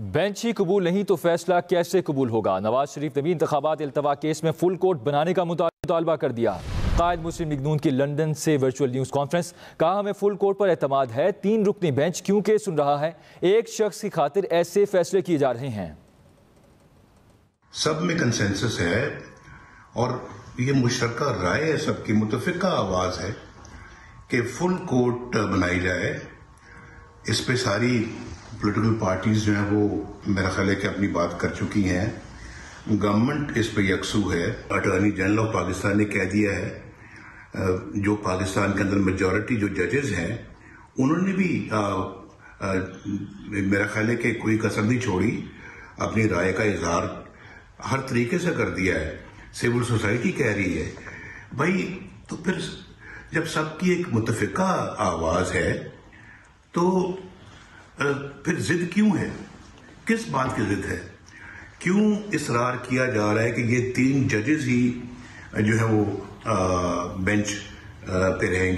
Bench ही कबूल नहीं तो फैसला कैसे कबूल होगा? नवाज़ शरीफ नवी इंतबात अल्तवा केस में फुल कोर्ट बनाने का मुतालबा कर दिया। कायद मुस्लिम लीग की लंदन से वर्चुअल न्यूज़ कॉन्फ्रेंस। कहा, हमें फुल कोर्ट पर एतमाद है। तीन रुकनी बेंच क्यों केस सुन रहा है? एक शख्स की खातिर ऐसे फैसले किए जा रहे हैं। सब में कंसेंसस है और ये मुशरक राय है सबकी। मुतफिका आवाज़ है कि फुल कोर्ट बनाई जाए। इस पे सारी पॉलिटिकल पार्टीज़ जो है वो मेरा ख्याल है कि अपनी बात कर चुकी हैं। गवर्नमेंट इस पर यकसू है। अटॉर्नी जनरल ऑफ़ पाकिस्तान ने कह दिया है जो पाकिस्तान के अंदर मेजोरिटी जो जजेस हैं उन्होंने भी आ, आ, मेरा ख्याल है कि कोई कसर नहीं छोड़ी। अपनी राय का इजहार हर तरीके से कर दिया है। सिविल सोसाइटी कह रही है। भाई तो फिर जब सबकी एक मुतफिका आवाज़ है तो फिर जिद क्यों है? किस बात की जिद है? क्यों इसरार किया जा रहा है कि ये तीन जजेस ही जो है वो बेंच पे रहेंगे?